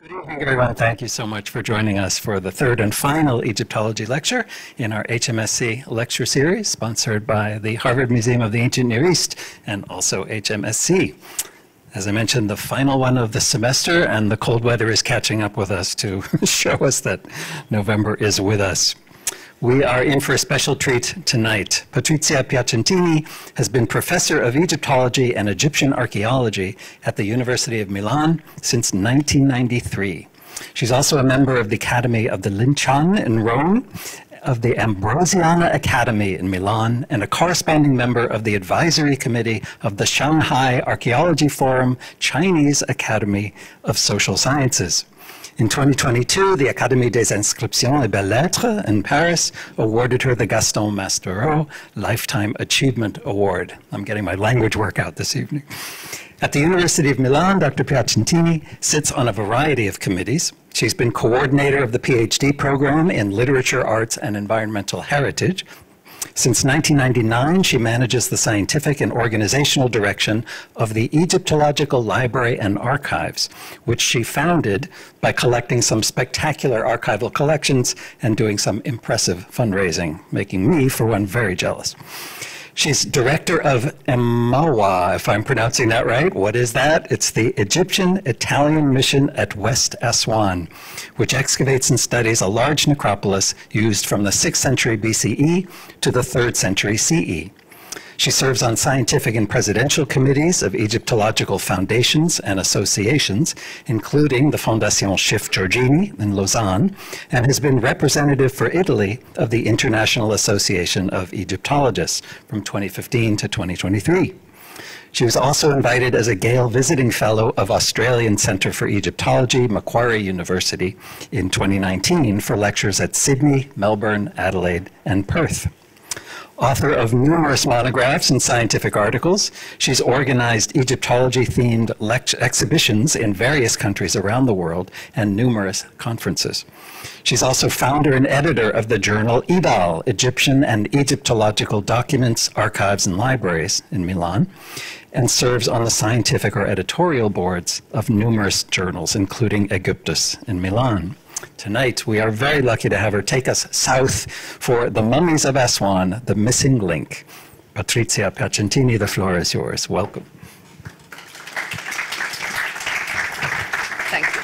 Good evening, everyone. Thank you so much for joining us for the third and final Egyptology lecture in our HMSC lecture series, sponsored by the Harvard Museum of the Ancient Near East and also HMSC. As I mentioned, the final one of the semester, and the cold weather is catching up with us to show us that November is with us. We are in for a special treat tonight. Patrizia Piacentini has been professor of Egyptology and Egyptian archaeology at the University of Milan since 1993. She's also a member of the Academy of the Lyncean in Rome, of the Ambrosiana Academy in Milan, and a corresponding member of the advisory committee of the Shanghai Archaeology Forum Chinese Academy of Social Sciences. In 2022, the Académie des Inscriptions et Belles-Lettres in Paris awarded her the Gaston Maspero Lifetime Achievement Award. I'm getting my language workout this evening. At the University of Milan, Dr. Piacentini sits on a variety of committees. She's been coordinator of the PhD program in Literature, Arts, and Environmental Heritage since 1999, she manages the scientific and organizational direction of the Egyptological Library and Archives, which she founded by collecting some spectacular archival collections and doing some impressive fundraising, making me, for one, very jealous. She's director of EIMAWA, if I'm pronouncing that right. What is that? It's the Egyptian Italian Mission at West Aswan, which excavates and studies a large necropolis used from the 6th century BCE to the 3rd century CE. She serves on scientific and presidential committees of Egyptological foundations and associations, including the Fondation Schiff Giorgini in Lausanne, and has been representative for Italy of the International Association of Egyptologists from 2015 to 2023. She was also invited as a Gale Visiting Fellow of Australian Centre for Egyptology, Macquarie University, in 2019 for lectures at Sydney, Melbourne, Adelaide, and Perth. Author of numerous monographs and scientific articles, she's organized Egyptology-themed exhibitions in various countries around the world and numerous conferences. She's also founder and editor of the journal EDAL, Egyptian and Egyptological Documents, Archives, and Libraries in Milan, and serves on the scientific or editorial boards of numerous journals, including Aegyptus in Milan. Tonight, we are very lucky to have her take us south for The Mummies of Aswan, The Missing Link. Patrizia Piacentini, the floor is yours. Welcome. Thank you.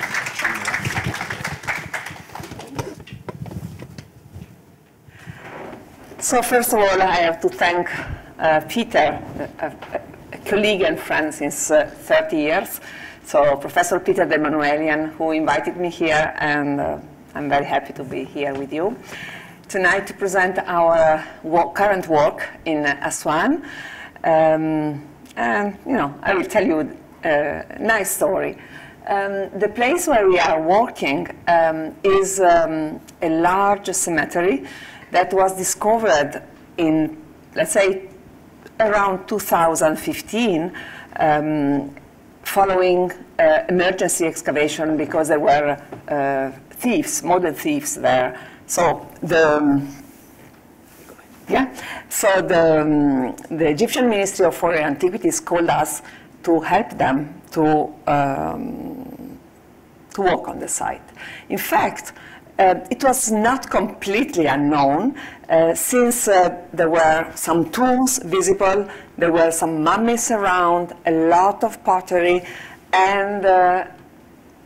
So first of all, I have to thank uh, Peter, a, a, colleague and friend since uh, 30 years, so Professor Peter Der Manuelian, who invited me here, and uh, I'm very happy to be here with you tonight to present our work, current work in Aswan. Um, and, you know, I will tell you a nice story. Um, the place where we are working um, is um, a large cemetery that was discovered in, let's say, around 2015 um, following uh, emergency excavation because there were uh, thieves, modern thieves there. So the um, yeah, so the, um, the Egyptian Ministry of Foreign Antiquities called us to help them to um, to work on the site. In fact, it was not completely unknown uh, since uh, there were some tombs visible, there were some mummies around, a lot of pottery, and uh,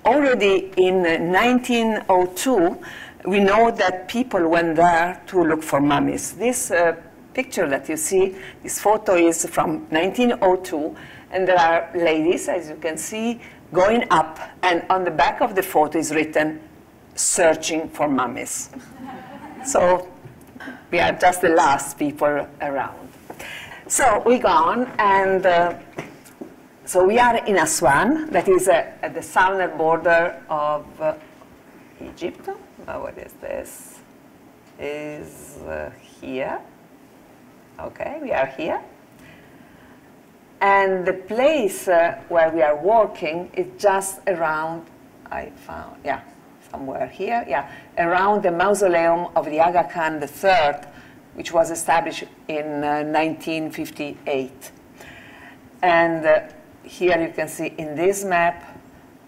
already in 1902, we know that people went there to look for mummies. This uh, picture that you see, this photo is from 1902, and there are ladies, as you can see, going up, and on the back of the photo is written, searching for mummies. so we are just the last people around. So we go on, and uh, so we are in Aswan, that is uh, at the southern border of uh, Egypt. Oh, what is this? Is uh, here. Okay, we are here. And the place uh, where we are working is just around, I found, yeah, somewhere here, yeah, around the mausoleum of the Aga Khan III, which was established in uh, 1958. And uh, here you can see in this map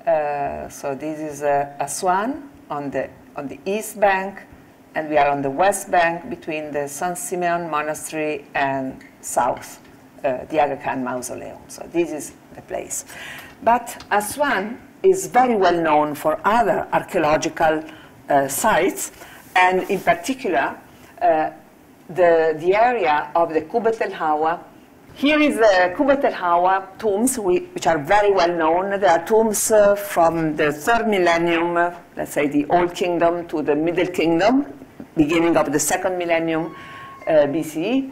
Uh, so this is uh, Aswan on the, on the east bank, and we are on the west bank between the San Simeon Monastery and south, uh, the Aga Khan Mausoleum. So this is the place. But Aswan is very well known for other archaeological uh, sites, and in particular, uh, the, the area of the Kubet el Hawa. Here is the Kubet el Hawa tombs, which are very well known. They are tombs uh, from the third millennium, uh, let's say the Old Kingdom to the Middle Kingdom, beginning of the second millennium uh, BCE.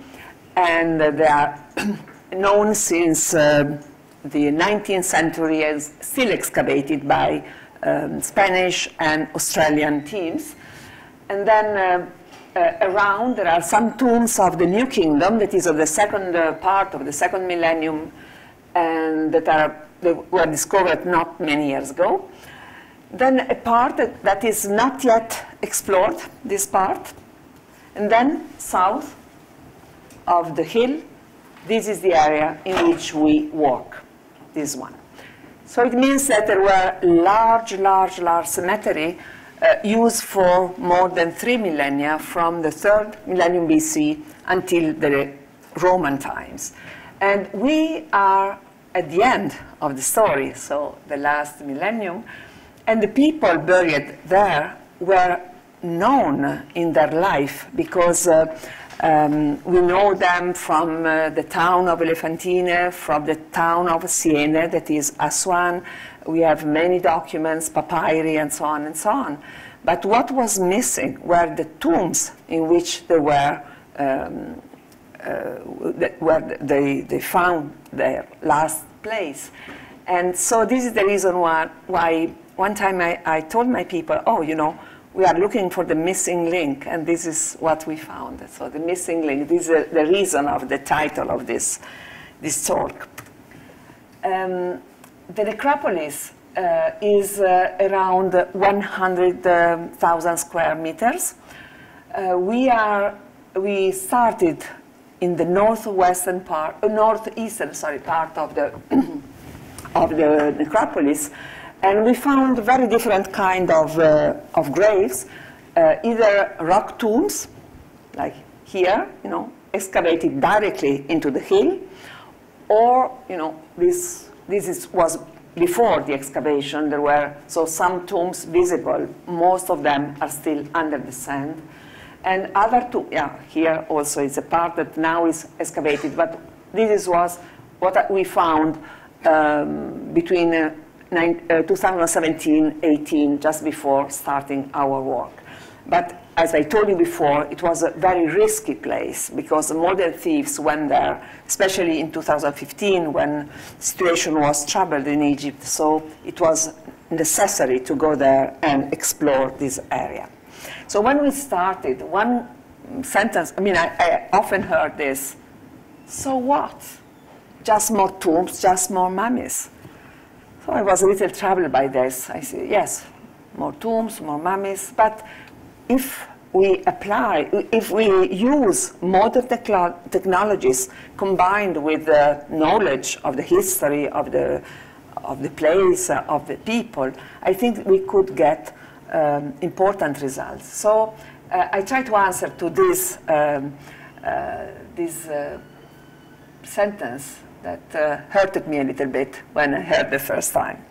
And they are known since uh, the 19th century is still excavated by um, Spanish and Australian teams. And then uh, uh, around, there are some tombs of the New Kingdom, that is of the second uh, part of the second millennium, and that are, were discovered not many years ago. Then a part that is not yet explored, this part. And then south of the hill, this is the area in which we work, this one. So it means that there were large, large, large cemetery uh, used for more than three millennia from the third millennium BC until the Roman times. And we are at the end of the story, so the last millennium, and the people buried there were known in their life because uh, um, we know them from uh, the town of Elephantine, from the town of Syene, that is Aswan, we have many documents, papyri, and so on and so on. But what was missing were the tombs in which they were, um, uh, where they, they found their last place. And so this is the reason why, why one time I, I told my people, oh, you know, we are looking for the missing link, and this is what we found. So the missing link, this is the reason of the title of this, this talk. Um, the necropolis uh, is uh, around 100,000 square meters. Uh, we are we started in the northwestern part, uh, northeastern sorry part of the of the necropolis, and we found very different kind of uh, of graves, uh, either rock tombs, like here, you know, excavated directly into the hill, or you know this this is, was before the excavation. There were so some tombs visible. Most of them are still under the sand. And other tombs, yeah, here also is a part that now is excavated. But this is was what we found um, between uh, uh, 2017 18, just before starting our work. But as I told you before, it was a very risky place because modern thieves went there, especially in 2015 when the situation was troubled in Egypt. So it was necessary to go there and explore this area. So when we started, one sentence, I mean, I, I often heard this, so what? Just more tombs, just more mummies. So I was a little troubled by this. I said, yes, more tombs, more mummies, but if we apply, if we use modern technologies combined with the knowledge of the history of the, of the place, uh, of the people, I think we could get um, important results. So uh, I try to answer to this, um, uh, this uh, sentence that uh, hurted me a little bit when I heard the first time.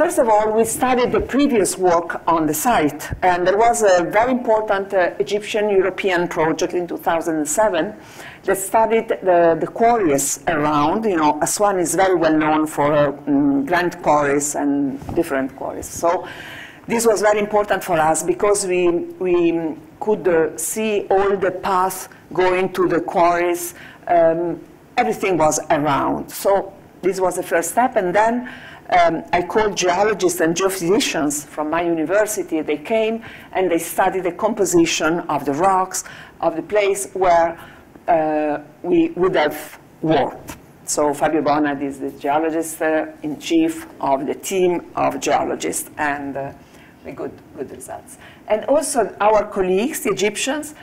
First of all, we studied the previous work on the site, and there was a very important uh, Egyptian-European project in 2007 that studied the, the, quarries around. You know, Aswan is very well known for um, grand quarries and different quarries. So this was very important for us because we, we could uh, see all the paths going to the quarries. Um, everything was around. So this was the first step, and then um, I called geologists and geophysicians from my university. They came and they studied the composition of the rocks of the place where uh, we would have worked. So Fabio Bonad is the geologist uh, in chief of the team of geologists, and uh, good, good results. And also our colleagues, the Egyptians,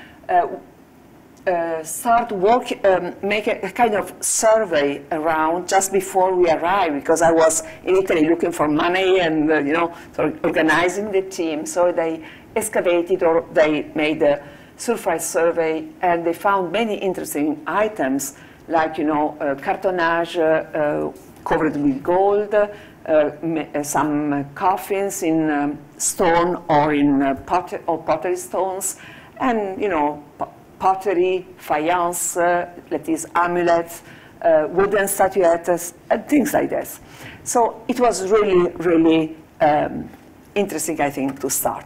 uh, uh, start work, um, make a, a, kind of survey around just before we arrived because I was in Italy looking for money and uh, you know sort of organizing the team. So they excavated or they made a surface survey and they found many interesting items like you know uh, cartonnage uh, covered with gold, uh, some coffins in um, stone or in pot or pottery stones, and you know pottery, faience, uh, that is amulets, uh, wooden statuettes, and things like this. So it was really, really um, interesting, I think, to start.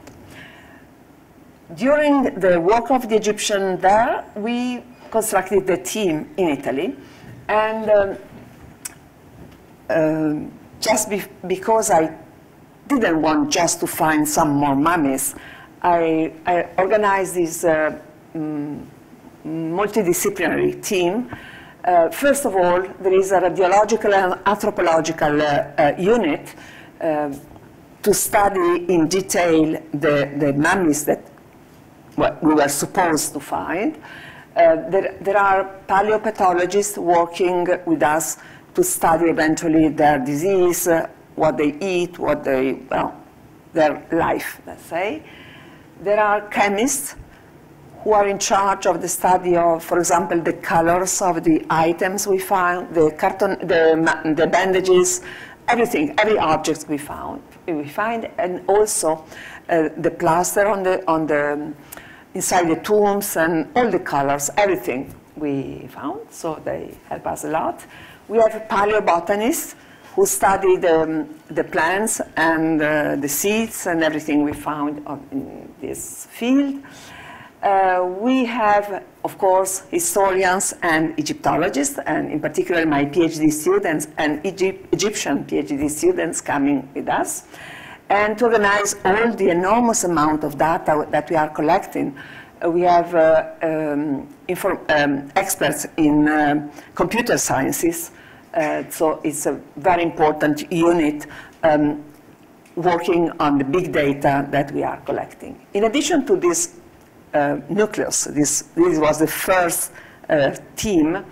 During the work of the Egyptian there, we constructed the team in Italy, and um, uh, just be because I didn't want just to find some more mummies, I, I organized this uh, um, multidisciplinary team. Uh, first of all, there is a radiological and anthropological uh, uh unit uh, to study in detail the, the mummies that we were supposed to find. Uh, there, there, are paleopathologists working with us to study eventually their disease, what they eat, what they, well, their life, let's say. There are chemists who are in charge of the study of, for example, the colors of the items we found, the carton, the, the bandages, everything, every object we found, we find, and also uh, the plaster on the on the inside the tombs and all the colors, everything we found. So they help us a lot. We have paleobotanists who study the, the plants and uh, the seeds and everything we found in this field. Uh, we have, of course, historians and Egyptologists, and in particular my PhD students and Egypt, Egyptian PhD students coming with us. And to organize all the enormous amount of data that we are collecting, uh, we have uh, um, um, experts in uh, computer sciences, so it's a very important unit um, working on the big data that we are collecting. In addition to this nucleus. This, this was the first uh, team.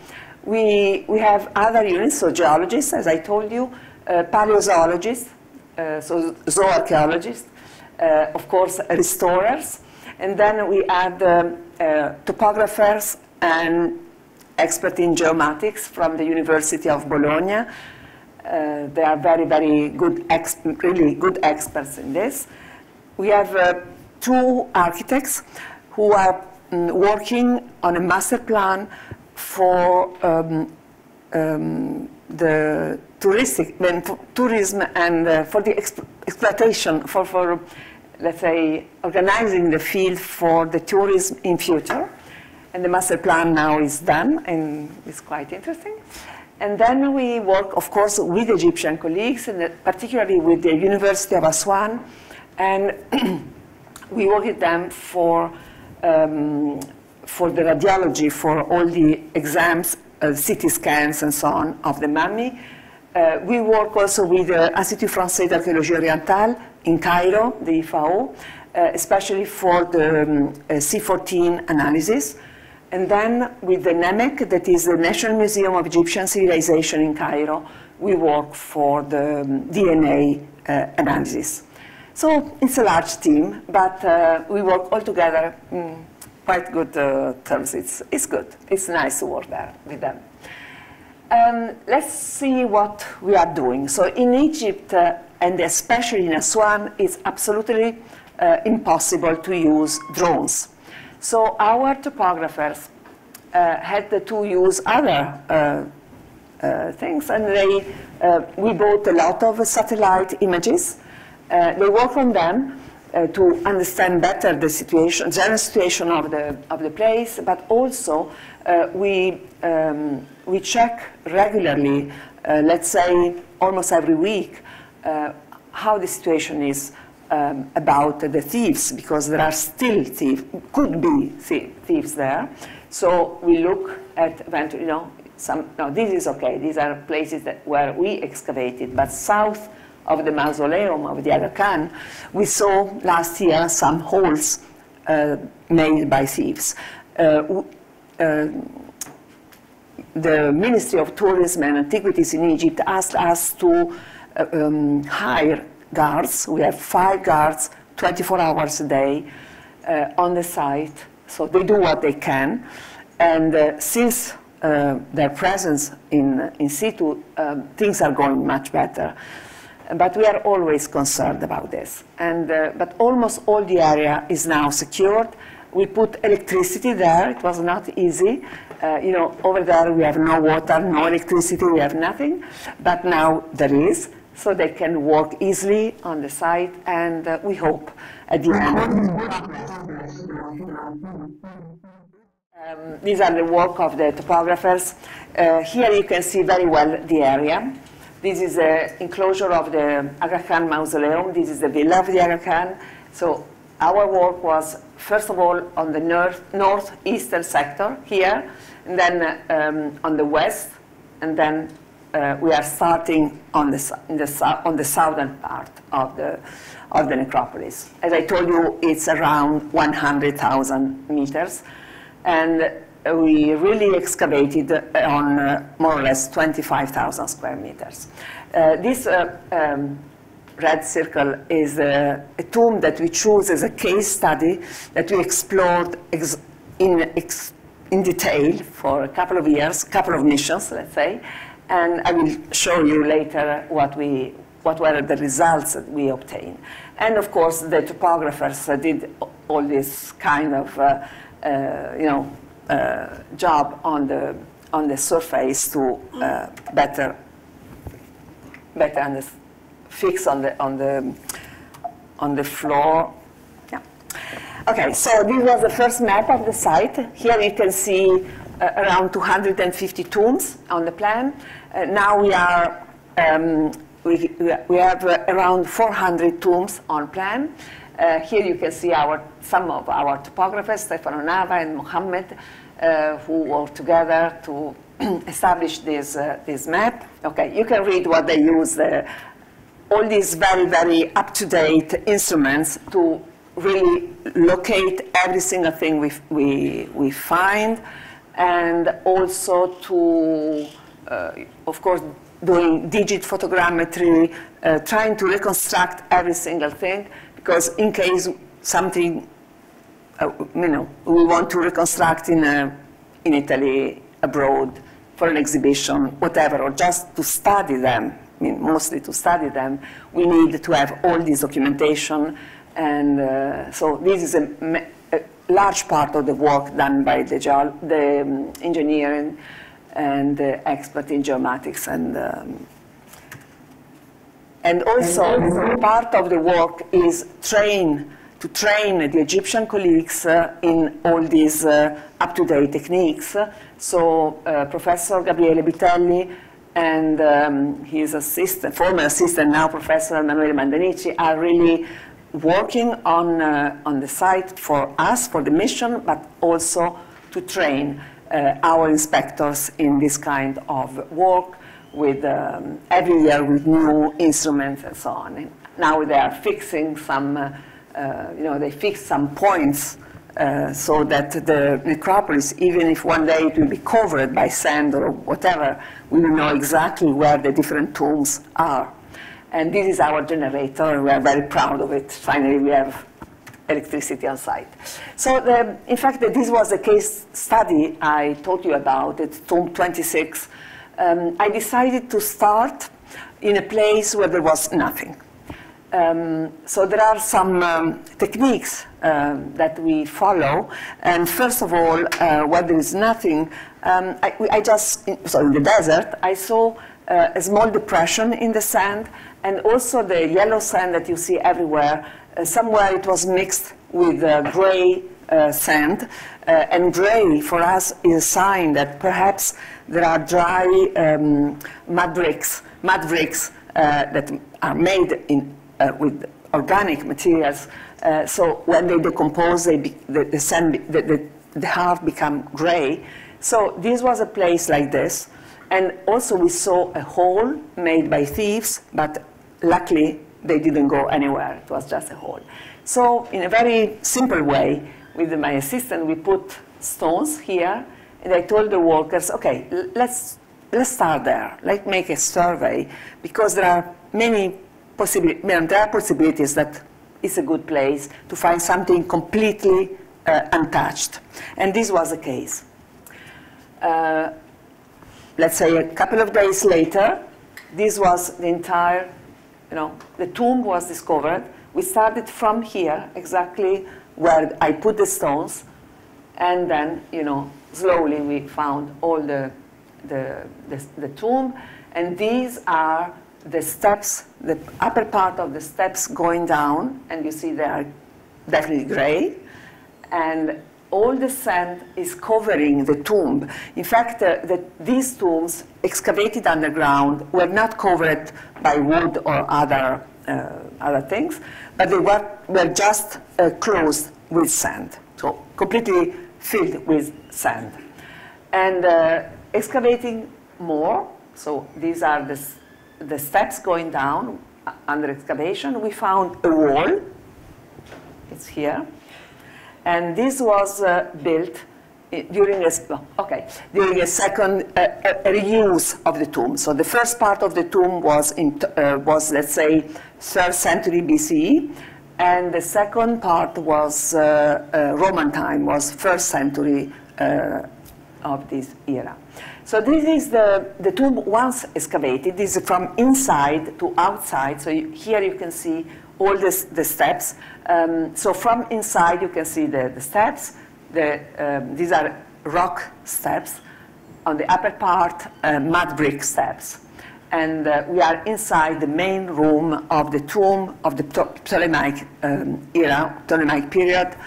We, we have other units, so geologists, as I told you, uh, paleozoologists, uh, so zooarchaeologists, uh, of course, restorers, and then we add um, uh, topographers and expert in geomatics from the University of Bologna. they are very, very good, really good experts in this. We have two architects who are mm, working on a master plan for um, um, the touristic, for tourism and uh, for the exp exploitation, for, for, let's say, organizing the field for the tourism in future. And the master plan now is done, and it's quite interesting. And then we work, of course, with Egyptian colleagues, and particularly with the University of Aswan, and we work with them for um, for the radiology for all the exams, uh, CT scans and so on of the mummy. Uh, we work also with the Institut Français d'Archéologie Orientale in Cairo, the IFAO, uh, especially for the um, uh, C14 analysis. And then with the NEMEC, that is the National Museum of Egyptian Civilization in Cairo, we work for the um, DNA uh, analysis. So it's a large team, but uh, we work all together in quite good uh, terms. It's, it's good. It's nice to work there with them. Um, let's see what we are doing. So in Egypt, uh, and especially in Aswan, it's absolutely uh, impossible to use drones. So our topographers uh, had to use other uh, things, and they, we bought a lot of satellite images they work on them uh, to understand better the situation, general situation of the, of the place, but also uh, we, um, we check regularly, uh, let's say almost every week, uh, how the situation is um, about the thieves, because there are still thieves, could be thieves there. So we look at eventually, you know, some, no, this is okay, these are places that, where we excavated, but south of the mausoleum of the Aga Khan, we saw last year some holes uh, made by thieves. Uh, the Ministry of Tourism and Antiquities in Egypt asked us to uh, um, hire guards. We have five guards, 24 hours a day, uh, on the site. So they do what they can. And uh, since uh, their presence in, in situ, um, things are going much better. But we are always concerned about this. And, uh, but almost all the area is now secured. We put electricity there. It was not easy. Uh, you know, over there we have no water, no electricity, we have nothing. But now there is, so they can walk easily on the site, and uh, we hope at the end. Um, these are the work of the topographers. Uh, here you can see very well the area. This is the enclosure of the Aga Khan Mausoleum. This is the villa of the Aga Khan. So our work was, first of all, on the north, northeastern sector here, and then um, on the west, and then uh, we are starting on the, the, on the southern part of the, of the necropolis. As I told you, it's around 100,000 meters, and we really excavated on uh, more or less 25,000 square meters. Uh, this uh, um, red circle is a, a, tomb that we chose as a case study that we explored ex in, ex in detail for a couple of years, couple of missions, let's say, and I will show you later what, we, what were the results that we obtained. And of course, the topographers did all this kind of, uh, uh, you know, job on the, on the surface to uh, better, better fix on the, on the, on the floor. Yeah. Okay, so this was the first map of the site. Here you can see uh, around 250 tombs on the plan. Uh, now we are um, we, we have uh, around 400 tombs on plan. Uh, here you can see our, some of our topographers, Stefano Nava and Mohammed, uh, who worked together to establish this, uh, this map. Okay, you can read what they use, uh, all these very, very up-to-date instruments to really locate every single thing we, we, we find, and also to, uh, of course, doing digit photogrammetry, uh, trying to reconstruct every single thing, because in case something uh, you know, we want to reconstruct in, in Italy, abroad, for an exhibition, whatever, or just to study them, I mean, mostly to study them, we need to have all this documentation. And uh, so this is a, a, large part of the work done by the, the um, engineering and the expert in geomatics. And, um, and also, part of the work is train to train the Egyptian colleagues uh, in all these uh, up-to-date techniques. So uh, Professor Gabriele Bitelli and um, his assistant, former assistant, now Professor Emanuele Mandanici, are really working on, uh, on the site for us, for the mission, but also to train uh, our inspectors in this kind of work with um, every year with new instruments and so on. And now they are fixing some uh, you know, they fix some points uh, so that the necropolis, even if one day it will be covered by sand or whatever, we will know exactly where the different tombs are. And this is our generator, and we are very proud of it. Finally, we have electricity on site. So, the, in fact, this was a case study I told you about, it's Tomb 26. Um, I decided to start in a place where there was nothing. Um, so there are some um, techniques um, that we follow. And first of all, uh, where there is nothing, um, I, I, just, so in the desert, I saw uh, a small depression in the sand and also the yellow sand that you see everywhere. Uh, somewhere it was mixed with uh, gray uh, sand. Uh, and gray for us is a sign that perhaps there are dry um, mud bricks, mud bricks that are made in uh, with organic materials. Uh, so when they decompose, they be, the, the, sand, the, the, the heart become gray. So this was a place like this. And also we saw a hole made by thieves, but luckily they didn't go anywhere. It was just a hole. So in a very simple way, with my assistant, we put stones here, And I told the workers, okay, let's, let's start there. Let's make a survey because there are many there are possibilities that it's a good place to find something completely uh, untouched. And this was the case. Uh, let's say a couple of days later, this was the entire, you know, the tomb was discovered. We started from here, exactly where I put the stones, and then, you know, slowly we found all the, the, the, the tomb, and these are the steps, the upper part of the steps going down, and you see they are definitely gray, and all the sand is covering the tomb. In fact, uh, the, these tombs excavated underground were not covered by wood or other, uh, other things, but they were, were just uh, closed with sand, so completely filled with sand. And uh, excavating more, so these are the, the steps going down under excavation, we found a wall, it's here, and this was uh, built during a, okay, during a second uh, a reuse of the tomb. So the first part of the tomb was, in, uh, was let's say, third century BCE, and the second part was uh, uh, Roman time, was first century uh, of this era. So this is the, the tomb once excavated. This is from inside to outside. So you, here you can see all this, the steps. Um, so from inside, you can see the, the steps. The, um, these are rock steps. On the upper part, uh, mud brick steps. And uh, we are inside the main room of the tomb of the Ptolemaic um, era, Ptolemaic period.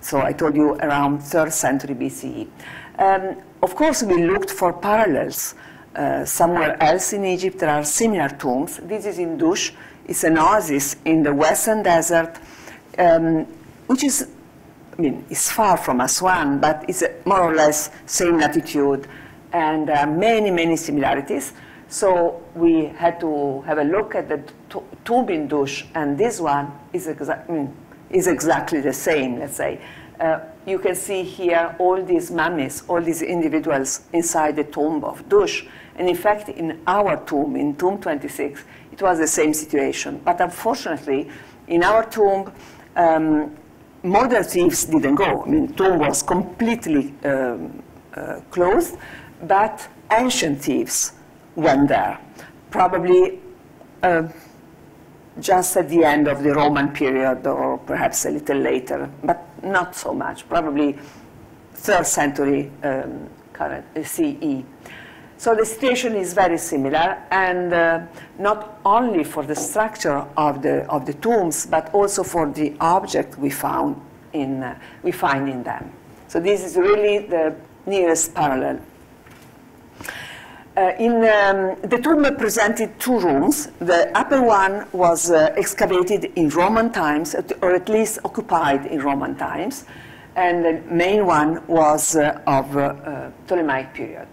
So I told you around 3rd century BCE. Um, of course, we looked for parallels. Uh, somewhere else in Egypt, there are similar tombs. This is in Dush. It's an oasis in the western desert, um, which is, I mean, it's far from Aswan, but it's more or less same latitude and uh, many, many similarities. So we had to have a look at the tomb in Dush, and this one is, exa I mean, is exactly the same, let's say. Uh, you can see here all these mummies, all these individuals inside the tomb of Dush. And in fact, in our tomb, in Tomb 26, it was the same situation. But unfortunately, in our tomb, um, modern thieves didn't go. I mean, tomb was completely um, uh, closed, but ancient thieves went there, probably uh, just at the end of the Roman period or perhaps a little later, but not so much, probably third century um, current, uh, CE. So the situation is very similar, and uh, not only for the structure of the, of the tombs, but also for the object we, found in, uh, we find in them. So this is really the nearest parallel. Uh, in um, the tomb presented two rooms. The upper one was uh, excavated in Roman times, or at least occupied in Roman times, and the main one was uh, of uh, uh, Ptolemaic period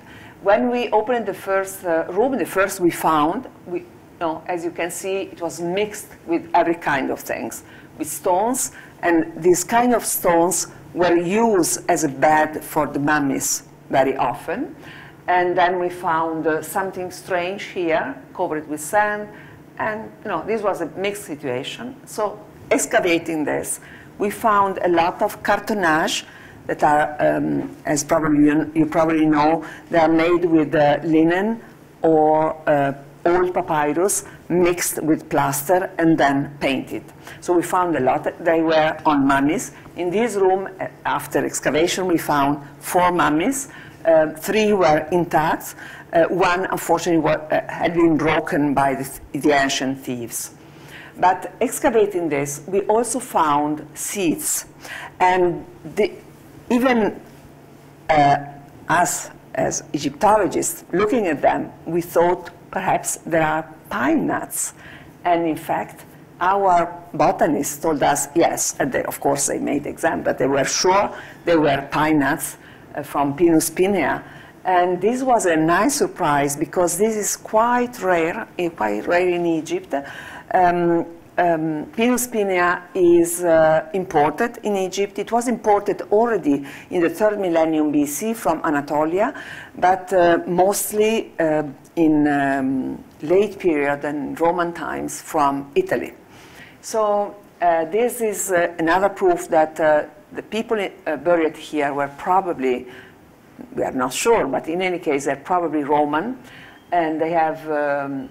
when we opened the first uh, room, the first we found, we, you know, as you can see, it was mixed with every kind of things, with stones, and these kind of stones were used as a bed for the mummies very often. And then we found uh, something strange here, covered with sand, and you know, this was a mixed situation. So excavating this, we found a lot of cartonnage that are, um, as probably you, you, probably know, they are made with uh, linen or uh, old papyrus mixed with plaster and then painted. So we found a lot. They were on mummies. In this room, uh, after excavation, we found four mummies. Uh, three were intact. Uh, one, unfortunately, uh, had been broken by the, the ancient thieves. But excavating this, we also found seeds. And the, even uh, us as Egyptologists looking at them, we thought perhaps there are pine nuts. And in fact, our botanists told us yes, they, of course they made exam, but they were sure they were pine nuts from Pinus pinea. And this was a nice surprise because this is quite rare, eh, quite rare in Egypt. Um, um, Pinus pinea is uh, imported in Egypt. It was imported already in the third millennium BC from Anatolia, but uh, mostly uh, in um, late period and Roman times from Italy. So uh, this is uh, another proof that uh, the people buried here were probably, we are not sure, but in any case, they're probably Roman, and they have um,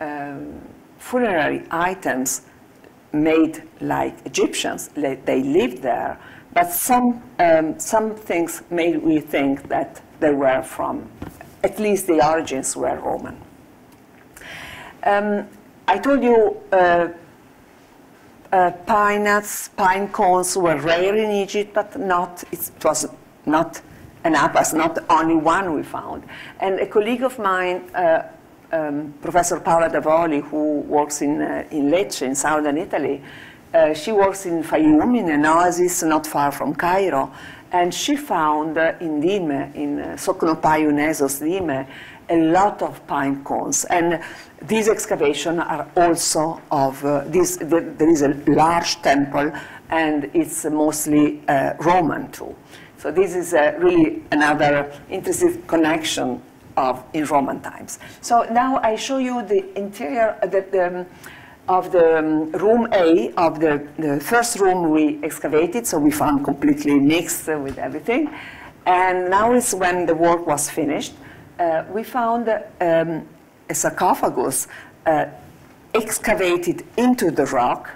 um, funerary items made like Egyptians. They lived there, but some, um, some things made me think that they were from, at least the origins were Roman. Um, I told you uh, uh, pine nuts, pine cones were rare in Egypt, but not, it was not an apas, not the only one we found. And a colleague of mine, uh, um, Professor Paola Davoli, who works in, uh, in Lecce, in southern Italy, uh, she works in Fayoum, in an oasis not far from Cairo, and she found uh, in Dime, in uh, Soknopaiou Nesos Dime, a lot of pine cones. And these excavations are also of uh, this, the, there is a large temple, and it's mostly uh, Roman too. So this is uh, really another interesting connection of in Roman times. So now I show you the interior uh, the, the, um, of the um, room A of the, the first room we excavated. So we found completely mixed with everything. And now is when the work was finished. Uh, we found um, a sarcophagus uh, excavated into the rock.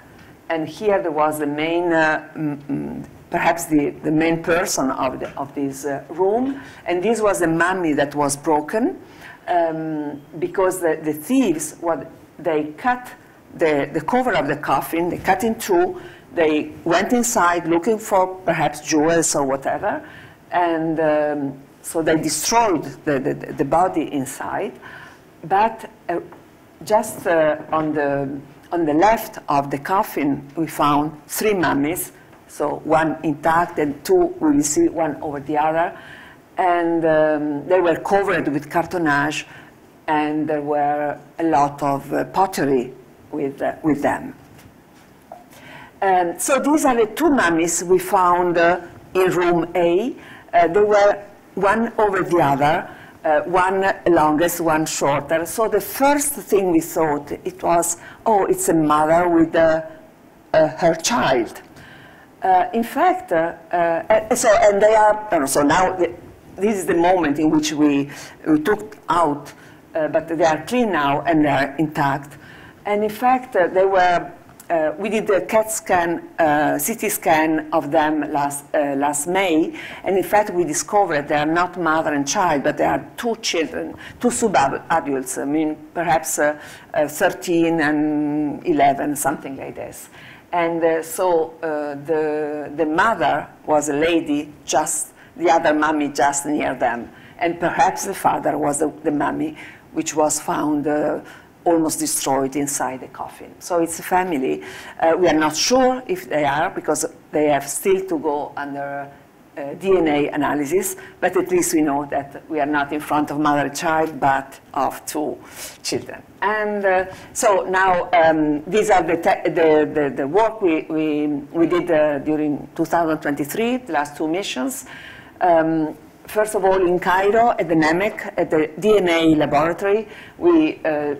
And here there was the main uh, perhaps the, the main person of, the, of this uh, room. And this was a mummy that was broken um, because the, the thieves, what, they cut the, the cover of the coffin, they cut in two, they went inside looking for perhaps jewels or whatever, and um, so they destroyed the, the, the, body inside. But uh, just uh, on, the, on the left of the coffin, we found three mummies so one intact and two we see one over the other. And um, they were covered with cartonnage and there were a lot of uh, pottery with, uh, with them. Um, so these are the two mummies we found uh, in room A. Uh, they were one over the other, uh, one longest, one shorter. So the first thing we thought, it was, oh, it's a mother with uh, her child. Uh, in fact, uh, uh, so and they are so now the, this is the moment in which we, we took out, uh, but they are clean now and they are intact. And in fact, uh, they were. Uh, we did a CAT scan, CT scan of them last last May, and in fact, we discovered they are not mother and child, but they are two children, two sub-adults. I mean, perhaps 13 and 11, something like this. And uh, so uh, the, the mother was a lady, just the other mummy just near them. And perhaps the father was the, the mummy, which was found uh, almost destroyed inside the coffin. So it's a family. Uh, we are not sure if they are, because they have still to go under uh, DNA analysis, but at least we know that we are not in front of mother and child, but of two children. And uh, so now um, these are the, the, the, the, work we, we, we did uh, during 2023, the last two missions. Um, first of all, in Cairo, at the NEMEC, at the DNA laboratory, we uh,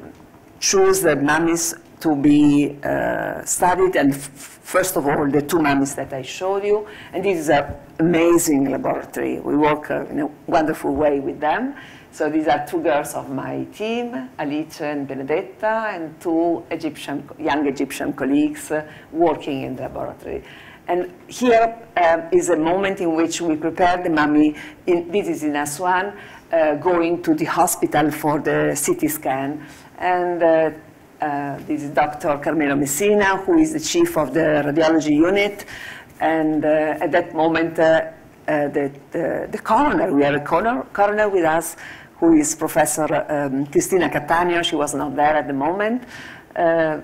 choose the mummies to be uh, studied, and first of all, the two mummies that I showed you. And this is an amazing laboratory. We work uh, in a wonderful way with them. So these are two girls of my team, Alice and Benedetta, and two Egyptian, young Egyptian colleagues uh, working in the laboratory. And here um, is a moment in which we prepare the mummy. In, this is in Aswan, uh, going to the hospital for the CT scan. And uh, uh, this is Dr. Carmelo Messina, who is the chief of the radiology unit. And uh, at that moment, uh, uh the, the, the, coroner, we have a coroner, coroner with us, who is Professor um, Cristina Cattaneo. She was not there at the moment. Uh,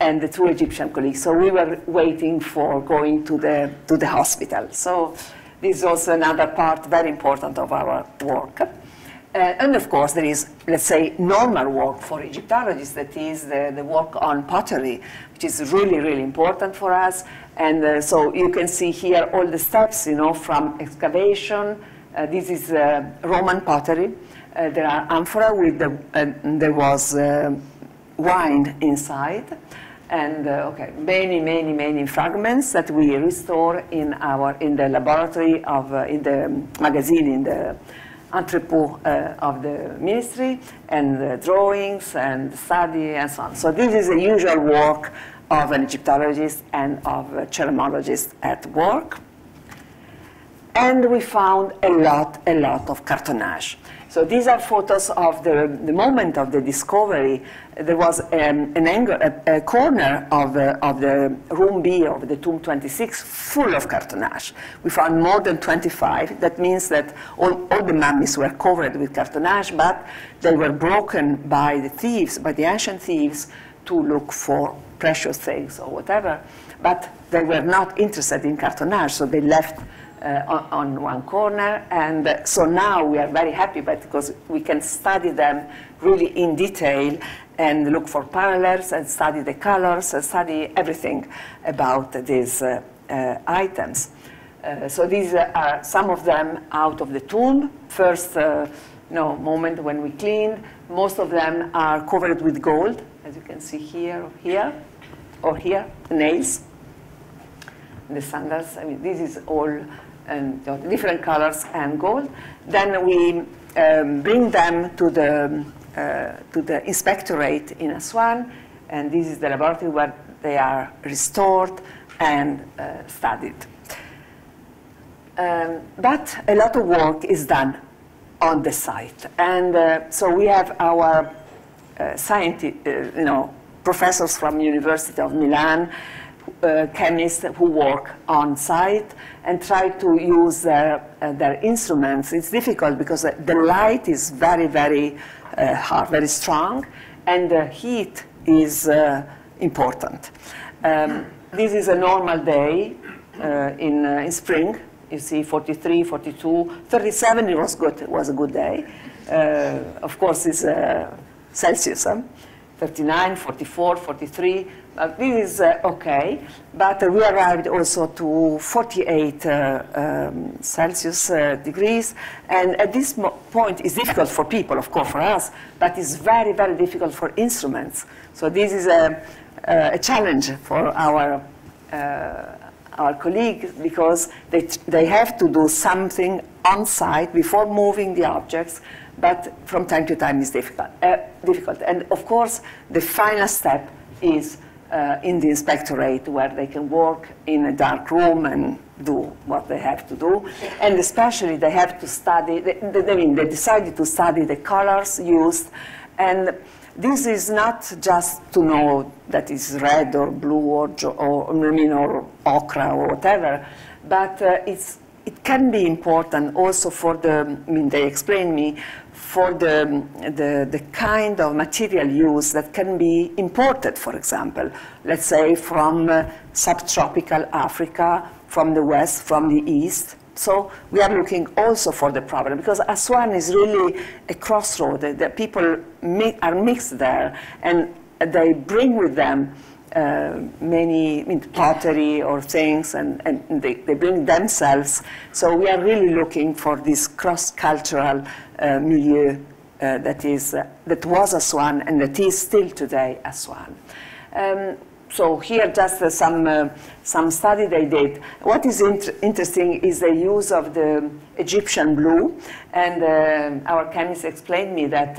and the two Egyptian colleagues. So we were waiting for going to the, to the hospital. So this is also another part, very important of our work. Uh, and of course, there is, let's say, normal work for Egyptologists, that is the, the work on pottery, which is really, really important for us. And uh, so you can see here all the steps, you know, from excavation. Uh, this is uh, Roman pottery. Uh, there are amphora with the, uh, there was wine inside. And okay, many, many, many fragments that we restore in our in the laboratory of in the magazine in the entrepot uh, of the ministry and the drawings and study and so on. So this is the usual work of an Egyptologist and of a ceramologist at work. And we found a lot, a lot of cartonnage. So these are photos of the, the moment of the discovery. There was um, an angle, a, a corner of the, of the room B of the tomb 26 full of cartonnage. We found more than 25. That means that all, all the mummies were covered with cartonnage, but they were broken by the thieves, by the ancient thieves, to look for precious things or whatever. But they were not interested in cartonnage, so they left uh, on, on, one corner. And uh, so now we are very happy because we can study them really in detail and look for parallels and study the colors and study everything about these uh, uh items. Uh, so these are some of them out of the tomb. First uh, you know, moment when we cleaned. Most of them are covered with gold, as you can see here or here, or here, the nails, the sandals. I mean, this is all and different colors and gold. Then we um, bring them to the, to the inspectorate in Aswan, and this is the laboratory where they are restored and uh, studied. Um, but a lot of work is done on the site. And uh, so we have our uh, scientists, uh, you know, professors from University of Milan, uh, chemists who work on site and try to use their, uh, their instruments. It's difficult because the light is very, very uh, hard, very strong, and the heat is uh, important. Um, this is a normal day uh, in, in spring. You see 43, 42, 37 it was good, it was a good day. of course, it's Celsius, huh? 39, 44, 43, uh, this is uh, okay, but uh, we arrived also to 48 uh, um, Celsius uh, degrees, and at this point it's difficult for people, of course, for us, but it's very, very difficult for instruments. So this is a, a challenge for our our colleagues because they, they have to do something on site before moving the objects, but from time to time it's difficult. difficult. And of course, the final step is uh, in the inspectorate where they can work in a dark room and do what they have to do. And especially they have to study, they, they, I mean, they decided to study the colors used. And this is not just to know that it's red or blue or, or, I mean, or ochre or whatever, but uh, it's, it can be important also for the, I mean, they explain me, for the, the, the, kind of material use that can be imported, for example, let's say from uh, subtropical Africa, from the west, from the east. So we are looking also for the problem because Aswan is really a crossroad. The people mi are mixed there and they bring with them uh, many I mean, pottery or things, and, and they, they, bring themselves. So we are really looking for this cross-cultural milieu uh, that is uh, that was Aswan and that is still today Aswan. Um, so here just uh, some uh, some study they did. What is inter interesting is the use of the Egyptian blue, and uh, our chemist explained me that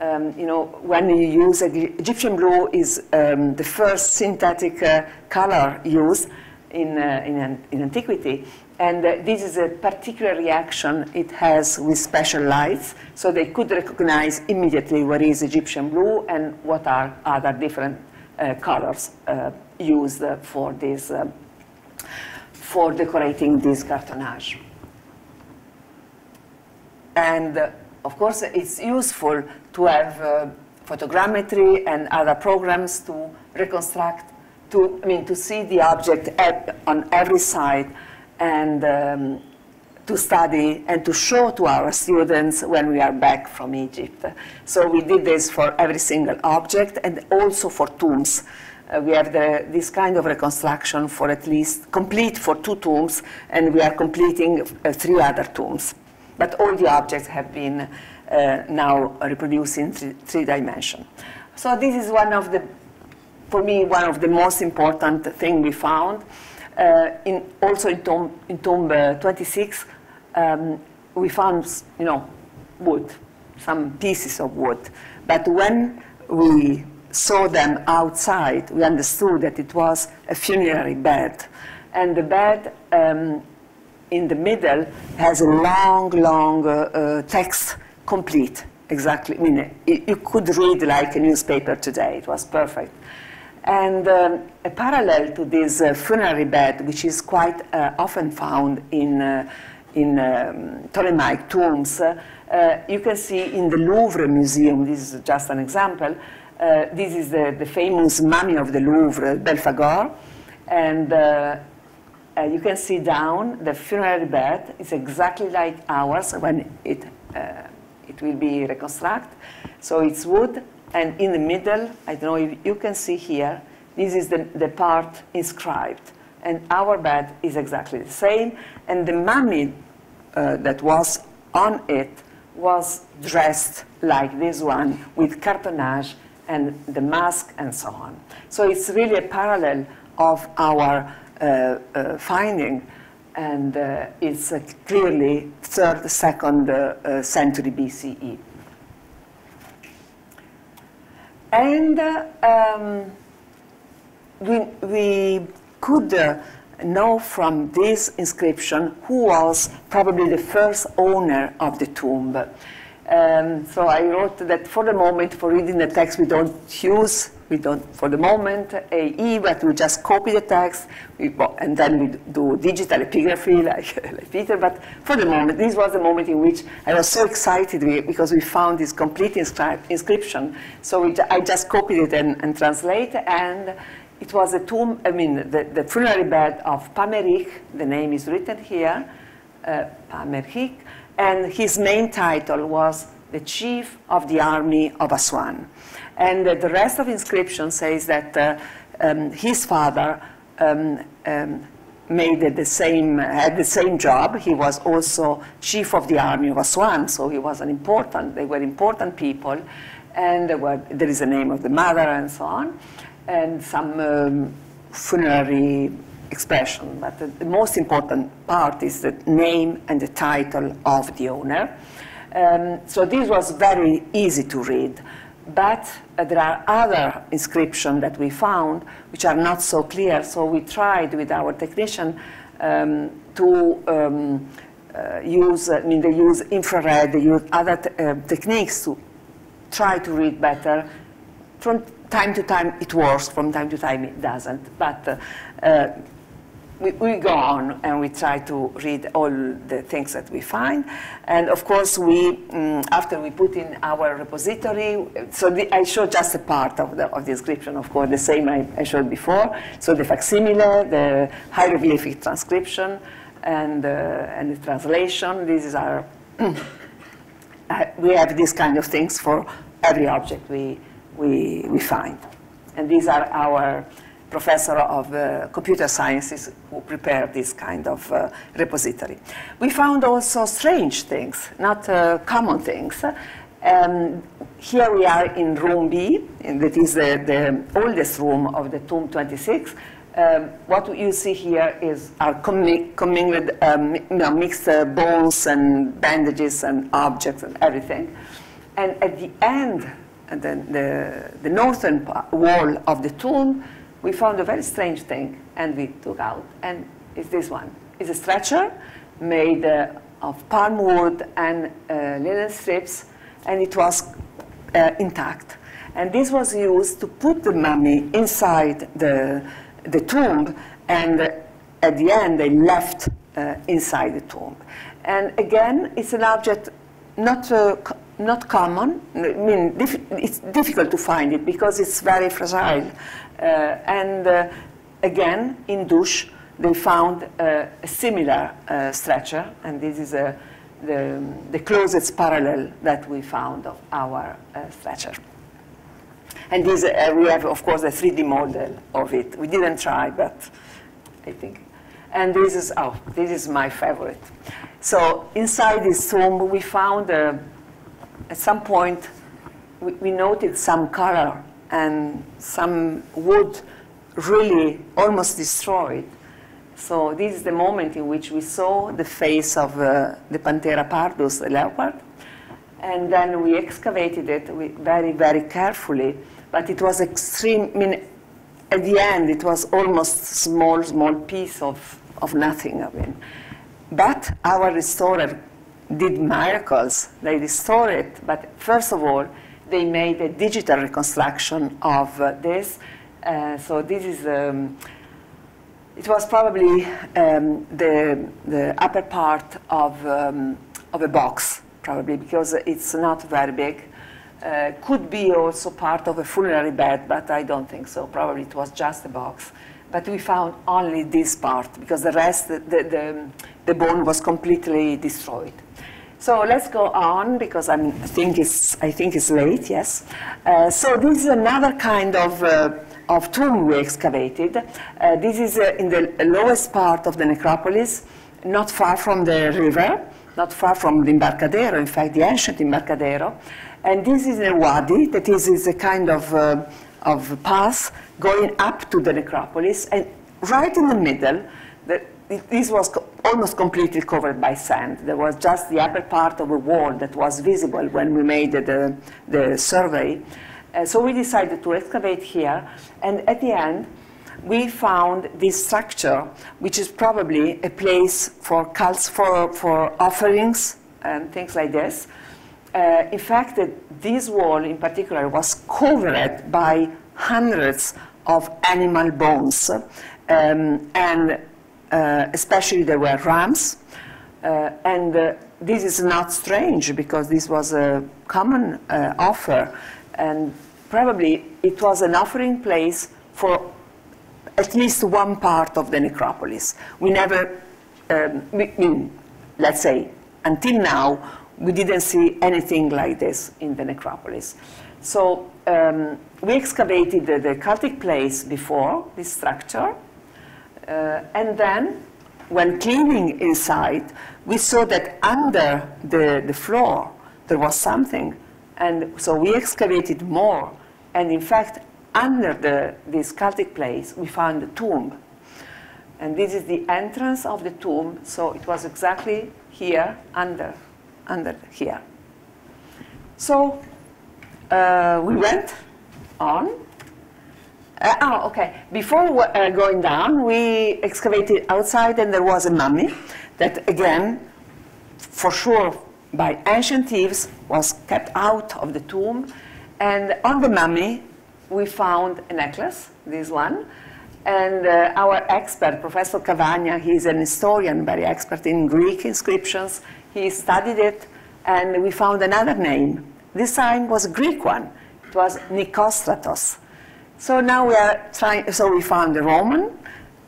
um, you know, when you use Egyptian blue is um, the first synthetic uh, color used in, uh, in, in, antiquity. And uh, this is a particular reaction it has with special lights, so they could recognize immediately what is Egyptian blue and what are other different uh, colors uh, used for this, uh, for decorating this cartonnage. And of course, it's useful to have uh, photogrammetry and other programs to reconstruct, to, I mean, to see the object at, on every side and um, to study and to show to our students when we are back from Egypt. So we did this for every single object and also for tombs. Uh, we have the, this kind of reconstruction for at least complete for two tombs, and we are completing uh, three other tombs. But all the objects have been uh, now reproduced in three, three dimension. So this is one of the, for me, one of the most important thing we found. Uh, in, also in tomb, in tomb uh, 26, um, we found, you know, wood, some pieces of wood. But when we saw them outside, we understood that it was a funerary bed. And the bed um, in the middle has a long, long uh, uh, text complete, exactly. I mean, you could read like a newspaper today. It was perfect. And um, a parallel to this uh, funerary bed, which is quite uh, often found in uh, in um, Ptolemaic tombs, uh, you can see in the Louvre Museum, this is just an example, uh, this is the, the, famous mummy of the Louvre, Belphegor, and uh, uh, you can see down the funerary bed is exactly like ours when it, uh, it will be reconstructed. So it's wood, and in the middle, I don't know if you can see here, this is the, the part inscribed. And our bed is exactly the same, and the mummy uh, that was on it was dressed like this one with cartonnage and the mask and so on. So it's really a parallel of our uh, uh, finding, and uh, it's clearly third, second uh, century BCE. And uh, um, we, we could know from this inscription who was probably the first owner of the tomb. Um, so I wrote that for the moment, for reading the text, we don't use, we don't, for the moment, AE, but we just copy the text, we, and then we do digital epigraphy like, like Peter. But for the moment, this was the moment in which I was so excited because we found this complete inscription. So we, I just copied it and, and translate, and it was a tomb, I mean, the, the funerary bed of Pamerich, the name is written here, uh, Pamerich, and his main title was the chief of the army of Aswan. And uh, the rest of inscription says that uh, um, his father um, um, made the same, had the same job. He was also chief of the army of Aswan, so he was an important, they were important people, and there, were, there is a name of the mother and so on and some um, funerary expression. But the, the, most important part is the name and the title of the owner. Um, so this was very easy to read. But uh, there are other inscriptions that we found which are not so clear. So we tried with our technician um, to um, uh, use, I mean, they use infrared, they use other uh, techniques to try to read better. From time to time it works, from time to time it doesn't. But uh, uh, we, we, go on and we try to read all the things that we find. And of course, we, um, after we put in our repository, so the, I showed just a part of the, of the description, of course, the same I, I showed before. So the facsimile, the hieroglyphic transcription, and, uh, and the translation. This is our, we have these kind of things for every object we, we, we find. And these are our professor of uh, computer sciences who prepared this kind of uh, repository. We found also strange things, not uh, common things. Um, here we are in room B, and that is the, oldest room of the tomb 26. Um, what you see here is our commingled, um, you know, mixed uh, bones and bandages and objects and everything. And at the end the, the northern wall of the tomb, we found a very strange thing, and we took out, and it's this one. It's a stretcher made uh, of palm wood and uh, linen strips, and it was uh, intact. And this was used to put the mummy inside the, the tomb, and at the end they left uh, inside the tomb. And again, it's an object not uh, not common. I mean, it's difficult to find it because it's very fragile. Uh, and uh, again, in Douch, they found uh, a similar structure, and this is the, the closest parallel that we found of our structure. And this, we have, of course, a 3D model of it. We didn't try, but I think. And this is, oh, this is my favorite. So inside this tomb, we found, uh, at some point, we, we noted some color and some wood really almost destroyed. So this is the moment in which we saw the face of uh, the Panthera pardus, the leopard, and then we excavated it very, very carefully. But it was extreme. I mean, at the end, it was almost small, small piece of, of nothing. I mean, but our restorer did miracles. They restored it, but first of all, they made a digital reconstruction of uh, this. Uh, so this is. Um, it was probably um, the, the upper part of, um, of a box, probably, because it's not very big. Uh, could be also part of a funerary bed, but I don't think so. Probably it was just a box. But we found only this part, because the rest, the, the, the bone was completely destroyed. So let's go on, because I'm, I, think it's, I think it's late, yes. Uh, so this is another kind of uh, of tomb we excavated. Uh, this is uh, in the lowest part of the necropolis, not far from the river, not far from the Embarcadero, in fact, the ancient Embarcadero. And this is a wadi, that is, is a kind of, uh, of path going up to the necropolis. And right in the middle, the, this was co almost completely covered by sand. There was just the upper part of a wall that was visible when we made the, the survey. Uh, so we decided to excavate here, and at the end, we found this structure, which is probably a place for cults, for, for offerings, and things like this. Uh, in fact, this wall in particular was covered by hundreds of animal bones, um, and especially there were rams. Uh, and uh, this is not strange because this was a common uh, offer and probably it was an offering place for at least one part of the necropolis. We never, um, we, let's say, until now, we didn't see anything like this in the necropolis. So um, we excavated the, the, place before this structure, uh, and then when cleaning inside, we saw that under the, the floor there was something and so we excavated more. And in fact, under the, this cultic place, we found a tomb. And this is the entrance of the tomb. So it was exactly here, under, under here. So uh, we went on. Uh, oh, okay. Before uh, going down, we excavated outside, and there was a mummy that, again, for sure by ancient thieves was kept out of the tomb. And on the mummy, we found a necklace, this one. And uh, our expert, Professor Cavagna, he's an historian, very expert in Greek inscriptions. He studied it, and we found another name. This time was a Greek one. It was Nicostratos. So now we are trying, so we found a Roman,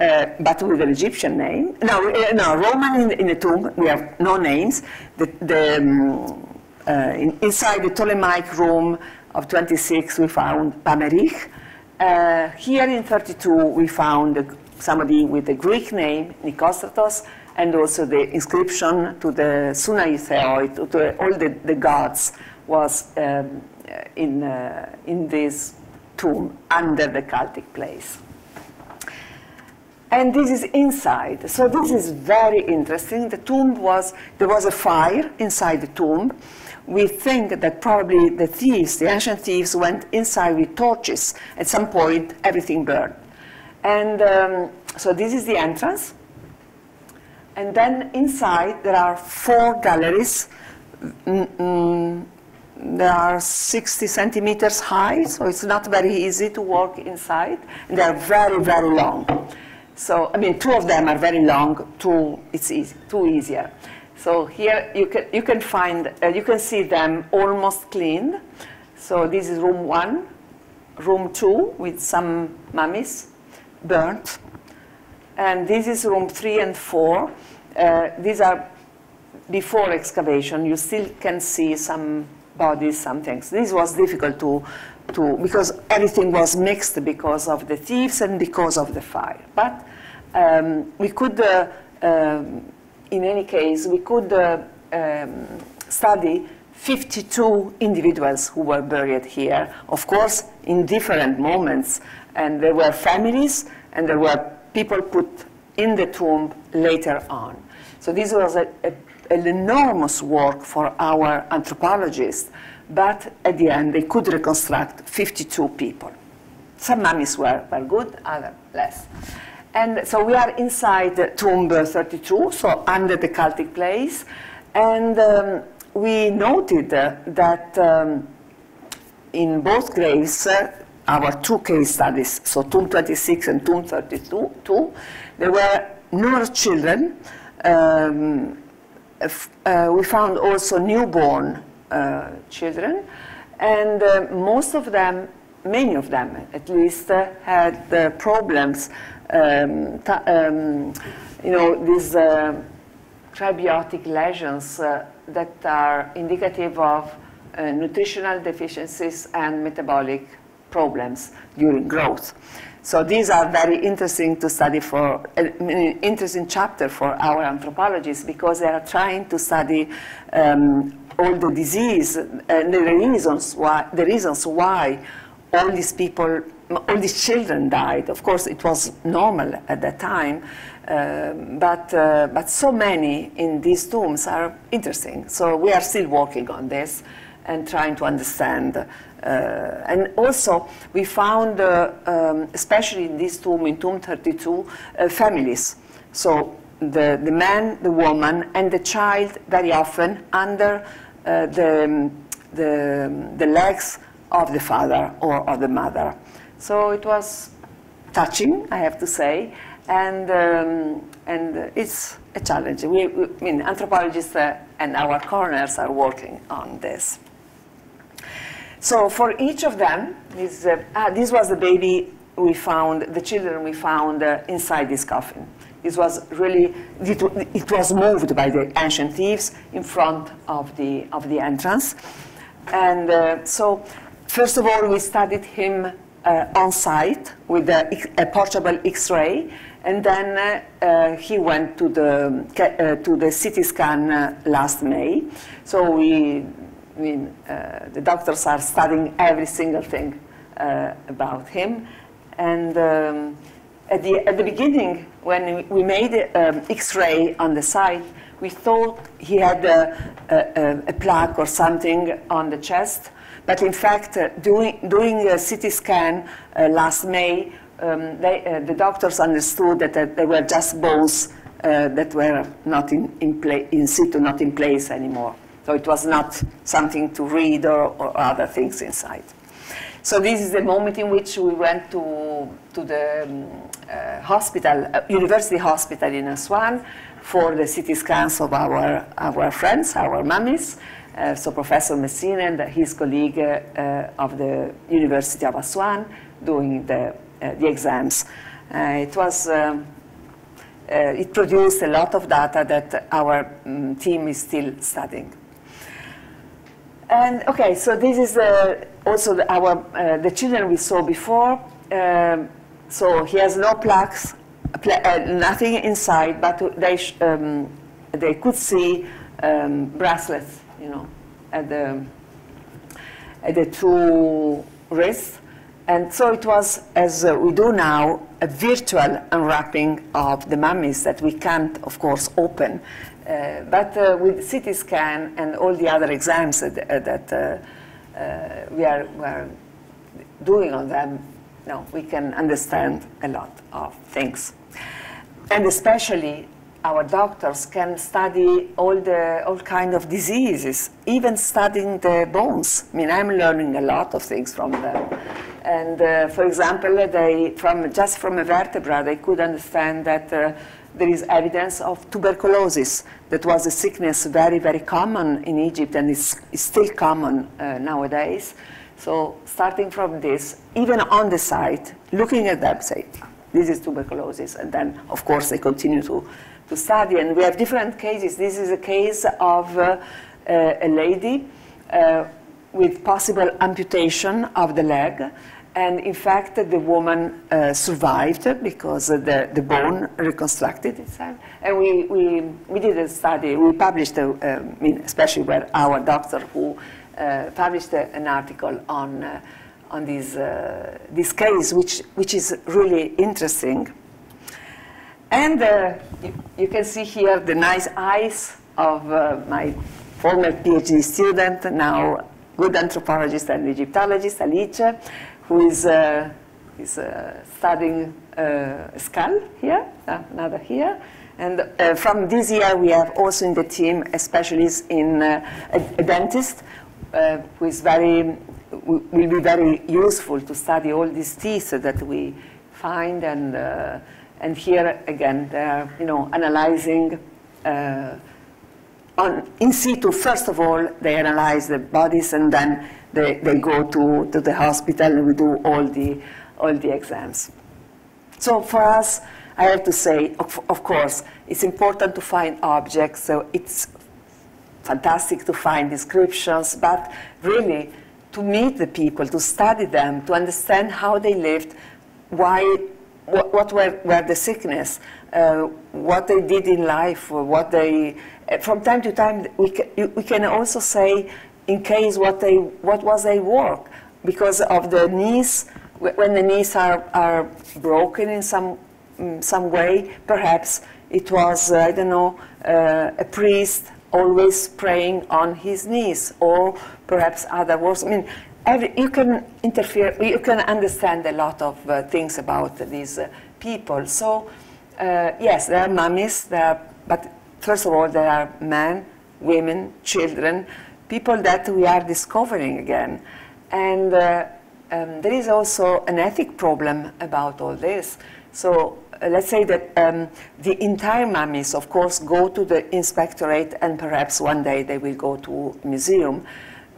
uh, but with an Egyptian name. No, uh, no Roman in, in, the tomb, we have no names. The, the, um, uh, in, inside the Ptolemaic room of 26, we found Pamerich. Uh, here in 32, we found somebody with a Greek name, Nicostratos, and also the inscription to the Synnaoi Theoi, to, to all the, the gods, was um, in, uh, in this tomb under the cultic place. And this is inside. So this is very interesting. The tomb was, there was a fire inside the tomb. We think that probably the thieves, the ancient thieves, went inside with torches. At some point, everything burned. And um, so this is the entrance. And then inside, there are four galleries. Mm, mm, they are 60 centimeters high, so it's not very easy to walk inside. And they are very, very long. So, I mean, two of them are very long, two, it's easy, two easier. So here you can, you can find, uh, you can see them almost cleaned. So this is room one, room two with some mummies burnt. And this is room three and four. Uh, these are before excavation. You still can see some bodies, some things. This was difficult to, to because everything was mixed because of the thieves and because of the fire. But um, we could, uh, um, in any case, we could uh, um, study 52 individuals who were buried here, of course, in different moments. And there were families, and there were people put in the tomb later on. So this was a, a, an enormous work for our anthropologists, but at the end they could reconstruct 52 people. Some mummies were, were good, other less. And so we are inside tomb 32, so under the cultic place, and um, we noted uh, that um, in both graves, uh, our two case studies, so Tomb 26 and Tomb 32, two, there were no children. Um, we found also newborn uh, children, and uh, most of them, many of them at least, uh, had problems. Um, um, you know, these cribrotic lesions that are indicative of nutritional deficiencies and metabolic problems during growth. So these are very interesting to study for, an interesting chapter for our anthropologists because they are trying to study um, all the disease and the reasons why, the reasons why all these people, all these children died. Of course, it was normal at that time, uh, but, uh, but so many in these tombs are interesting. So we are still working on this and trying to understand uh, and also, we found, uh, um, especially in this tomb, in tomb 32, uh, families. So the, the man, the woman, and the child very often under the, the, the legs of the father or of the mother. So it was touching, I have to say, and, um, and it's a challenge. We, we I mean, anthropologists uh, and our coroners are working on this. So for each of them, this, uh, ah, this was the baby we found, the children we found uh, inside this coffin. This was really, it, it, was moved by the ancient thieves in front of the, of the entrance. And uh, so, first of all, we studied him uh, on site with a, a portable X-ray, and then uh, uh, he went to the, to the CT scan last May. So we I mean, uh, the doctors are studying every single thing uh, about him. And um, at, the, at the beginning, when we made um, X-ray on the site, we thought he had a, a, a, plaque or something on the chest. But in fact, uh, doing, doing a CT scan uh, last May, um, they, uh, the doctors understood that, they were just bones uh, that were not in, in, in situ, not in place anymore. So it was not something to read or, or other things inside. So this is the moment in which we went to, to the um, uh, hospital, uh, university hospital in Aswan for the CT scans of our, our friends, our mummies. Uh, so Professor Messina and his colleague uh, of the University of Aswan doing the, uh, the exams. Uh, it was um, it produced a lot of data that our um, team is still studying. And okay, so this is uh, also the, our uh, the children we saw before. Um, so he has no plaques, uh, nothing inside, but they um, they could see um, bracelets, you know, at the at the two wrists. And so it was, as uh, we do now, a virtual unwrapping of the mummies that we can't, of course, open. Uh, but uh, with CT scan and all the other exams that, uh, that we, are, we are doing on them, no, we can understand a lot of things. And especially our doctors can study all the all kind of diseases, even studying the bones. I mean, I'm learning a lot of things from them. And uh, for example, they from just from a vertebra, they could understand that uh, there is evidence of tuberculosis. That was a sickness very, very common in Egypt and is, still common uh, nowadays. So starting from this, even on the site, looking at them, say, this is tuberculosis. And then, of course, they continue to, to study. And we have different cases. This is a case of uh, uh, a lady uh, with possible amputation of the leg. And in fact, the woman uh, survived because the, the bone reconstructed itself. And we, we, we did a study, we published, a, uh, I mean, especially where our doctor who uh, published a, an article on, uh, on this, uh, this case, which, which is really interesting. And uh, you, you, can see here the nice eyes of my former PhD student, now good anthropologist and Egyptologist, Alice who is, uh, is uh, studying uh, skull here, uh, another here. And uh, from this year, we have also in the team a specialist in uh, a, a, dentist who is very, will be very useful to study all these teeth that we find. And, and here, again, they are you know, analyzing on, in situ, first of all, they analyze the bodies and then they, they go to, to the hospital and we do all the, all the exams. So for us, I have to say, of, of course, it's important to find objects, so it's fantastic to find descriptions, but really to meet the people, to study them, to understand how they lived, why, what, what were, were the sickness, uh, what they did in life, what they, uh, from time to time, we, we can also say in case what, they, what was their work because of the knees, when the knees are, are broken in some, in some way, perhaps it was, uh, I don't know, uh, a priest always praying on his knees, or perhaps other works. I mean, every, you can interfere, you can understand a lot of uh, things about these uh, people. So, uh, yes, there are mummies, there are, but first of all, there are men, women, children, people that we are discovering again. And uh, um, there is also an ethic problem about all this. So uh, let's say that um, the entire mummies, of course, go to the inspectorate and perhaps one day they will go to museum.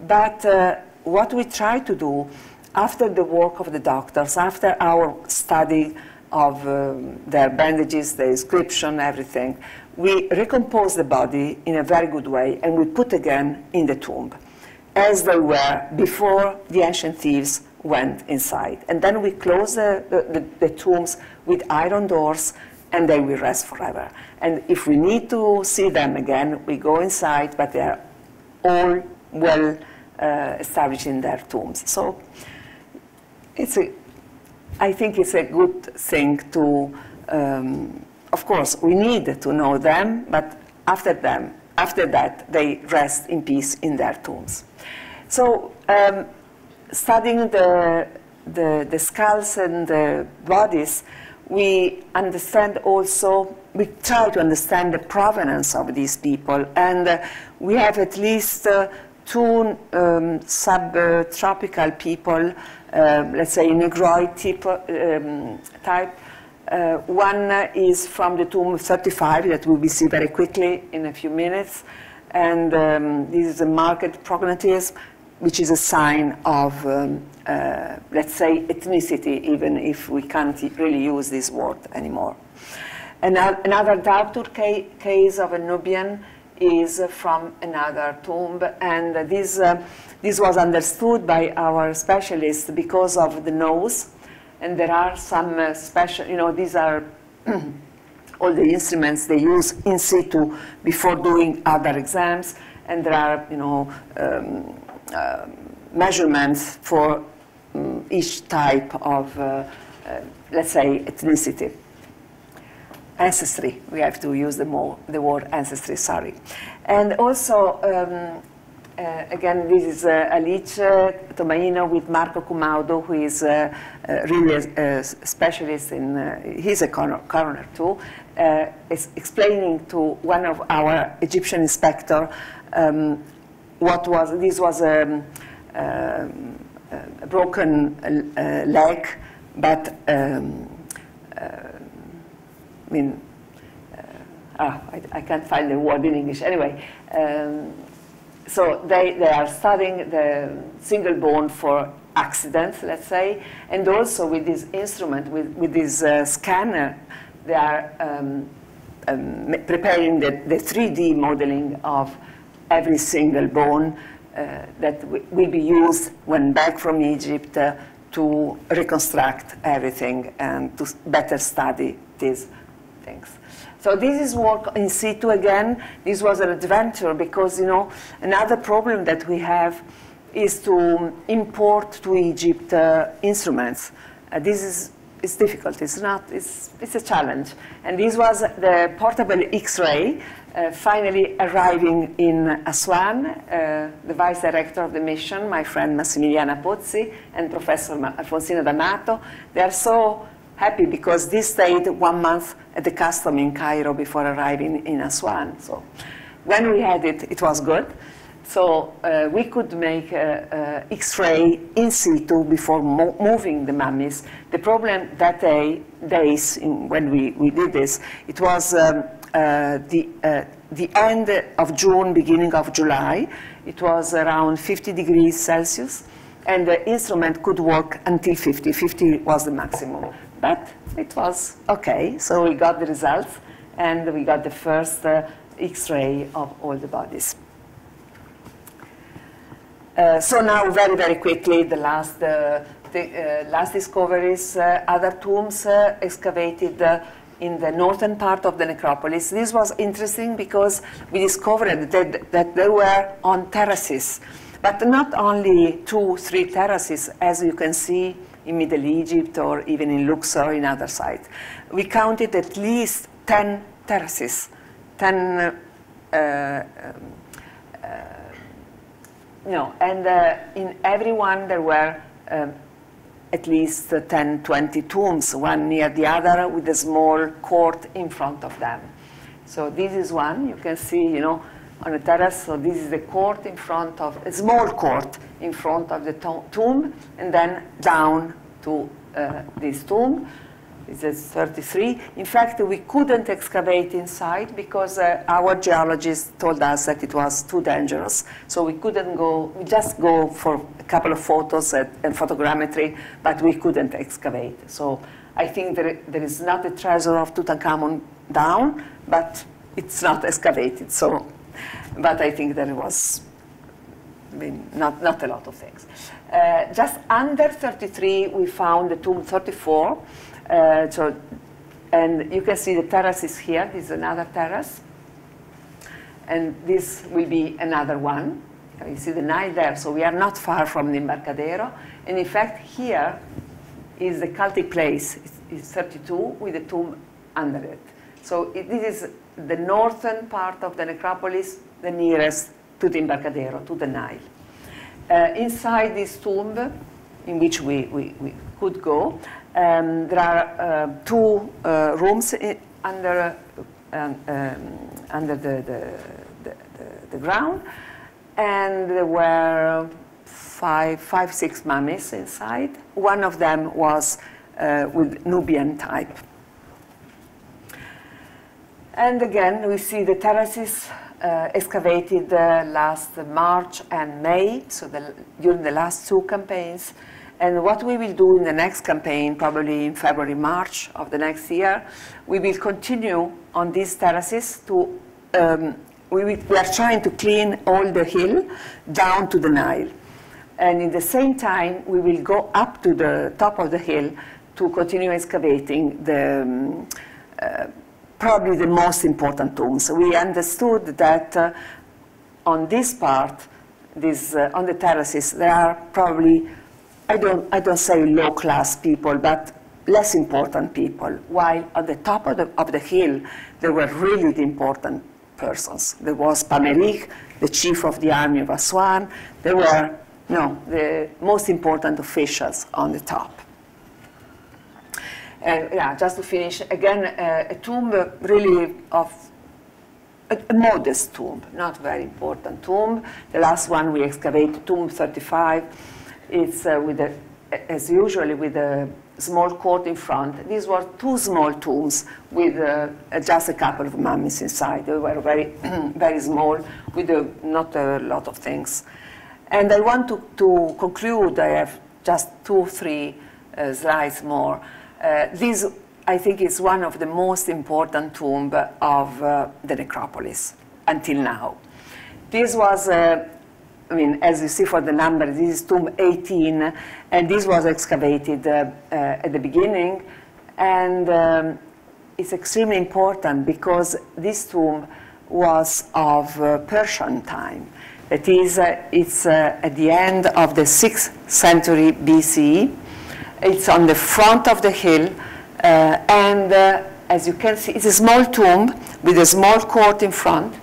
But uh, what we try to do after the work of the doctors, after our study of um, their bandages, their inscription, everything, we recompose the body in a very good way and we put again in the tomb as they were before the ancient thieves went inside. And then we close the, the, the, the tombs with iron doors and they will rest forever. And if we need to see them again, we go inside, but they are all well uh, established in their tombs. So it's a, I think it's a good thing to um, of course, we need to know them, but after them, after that, they rest in peace in their tombs. So, um, studying the, the, the skulls and the bodies, we understand also, we try to understand the provenance of these people, and uh, we have at least uh, two um, subtropical people, uh, let's say Negroid type, um, type uh, one is from the tomb 35 that we will see very quickly in a few minutes. And um, this is a marked prognathism, which is a sign of, um, uh, let's say, ethnicity, even if we can't really use this word anymore. Another Dartur ca case of a Nubian is from another tomb, and this, uh, this was understood by our specialists because of the nose and there are some uh, special, you know, these are all the instruments they use in situ before doing other exams, and there are, you know, um, uh, measurements for um, each type of, uh, uh, let's say, ethnicity. Ancestry, we have to use the, more, the word ancestry, sorry. And also, um, uh, again, this is uh, Alice Tomaino with Marco Cummaudo, who is uh, uh really a, a, specialist in, uh, he's a coroner too, uh, is explaining to one of our Egyptian inspector um, what was, this was a, um, a broken leg, but um, I mean, ah, I, I, can't find the word in English. Anyway, um, so they, they are studying the single bone for accidents, let's say, and also with this instrument, with, with this uh, scanner, they are um, um, preparing the, the 3D modeling of every single bone uh, that will be used when back from Egypt uh, to reconstruct everything and to better study these things. So this is work in situ again. This was an adventure because, you know, another problem that we have is to import to Egypt uh, instruments. Uh, this is it's difficult. It's not. It's it's a challenge. And this was the portable X-ray uh, finally arriving in Aswan. Uh, the vice director of the mission, my friend Massimiliana Pozzi, and Professor Alfonsino D'Amato. They are so happy because this stayed one month at the custom in Cairo before arriving in Aswan. So when we had it, it was good. So uh, we could make X-ray in situ before mo moving the mummies. The problem that day, days in, when we, we did this, it was um, uh, the, uh, the end of June, beginning of July. It was around 50 degrees Celsius, and the instrument could work until 50. 50 was the maximum. But it was okay, so we got the results, and we got the first uh, X-ray of all the bodies. Uh, so now, very, very quickly, the last, uh, the, uh, last discoveries, uh, other tombs uh, excavated in the northern part of the necropolis. This was interesting because we discovered that, that there were on terraces, but not only two, three terraces, as you can see in Middle Egypt or even in Luxor in other sites. We counted at least 10 terraces, 10 um, no, and uh, in every one there were um, at least uh, 10, 20 tombs, one near the other with a small court in front of them. So this is one, you can see, you know, on a terrace, so this is the court in front of, a small court in front of the tomb, and then down to uh, this tomb. This is 33. In fact, we couldn't excavate inside because uh, our geologists told us that it was too dangerous. So we couldn't go, we just go for a couple of photos and, and photogrammetry, but we couldn't excavate. So I think there, there is not a treasure of Tutankhamun down, but it's not excavated. So, but I think there was I mean, not, not a lot of things. Uh, just under 33, we found the tomb 34. Uh, so, and you can see the terrace is here. This is another terrace. And this will be another one. You see the Nile there, so we are not far from the Embarcadero. And in fact, here is the cultic place. It's, it's 32 with the tomb under it. So it, this is the northern part of the necropolis, the nearest to the Embarcadero, to the Nile. Uh, inside this tomb, in which we, we, we could go, um, there are uh, two uh, rooms under, um, um, under the, the, the, the, ground, and there were five, five, six mummies inside. One of them was uh, with Nubian type. And again, we see the terraces excavated uh, last March and May, so the, during the last two campaigns. And what we will do in the next campaign, probably in February, March of the next year, we will continue on these terraces to, um, we, will, we are trying to clean all the hill down to the Nile. And in the same time, we will go up to the top of the hill to continue excavating the, um, uh, probably the most important tombs. We understood that uh, on this part, this, uh, on the terraces, there are probably I don't, I don't say low class people, but less important people, while at the top of the, of the hill, there were really the important persons. There was Pamerik, the chief of the army of Aswan. There were, know, the most important officials on the top. And yeah, just to finish, again, uh, a tomb really of a, a, modest tomb, not very important tomb. The last one we excavated, tomb 35, it's uh, with a, as usually with a small court in front. These were two small tombs with uh, just a couple of mummies inside. They were very, very small with uh, not a lot of things. And I want to, to conclude, I have just two, three uh, slides more. Uh, this, I think, is one of the most important tombs of uh, the necropolis until now. This was, uh, I mean, as you see for the number, this is tomb 18, and this was excavated uh, uh, at the beginning. And um, it's extremely important because this tomb was of uh, Persian time. It is, it's at the end of the 6th century BCE. It's on the front of the hill, uh, and uh, as you can see, it's a small tomb with a small court in front,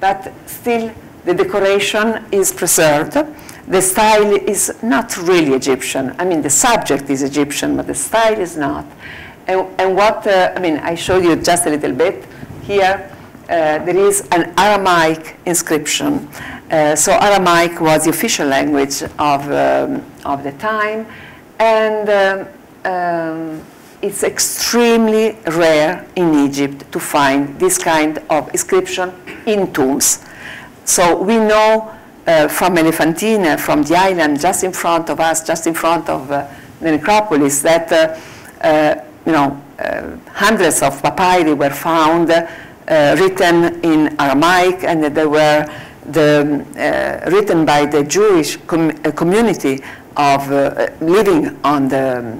but still the decoration is preserved. The style is not really Egyptian. I mean, the subject is Egyptian, but the style is not. And, and what, uh, I mean, I showed you just a little bit here. Uh, there is an Aramaic inscription. Uh, so Aramaic was the official language of, um, of the time, and um, um, it's extremely rare in Egypt to find this kind of inscription in tombs. So we know uh, from Elephantine, from the island just in front of us, just in front of uh, the necropolis, that uh, uh you know, uh, hundreds of papyri were found written in Aramaic, and they were the, uh, written by the Jewish com uh, community of uh, living on the,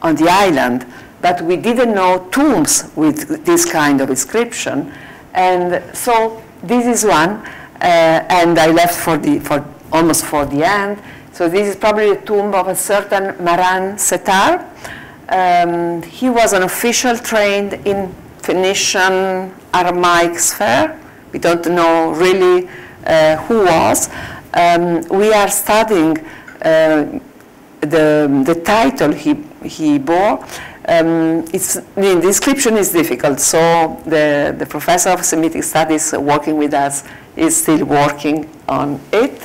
on the island, but we didn't know tombs with this kind of inscription. And so this is one, and I left for the, for almost for the end. So this is probably a tomb of a certain Maran Setar. Um, he was an official trained in Phoenician Aramaic sphere. We don't know really uh, who was. Um, we are studying uh, the, the title he, he bore. Um, it's, the description is difficult, so the, the professor of Semitic studies working with us is still working on it,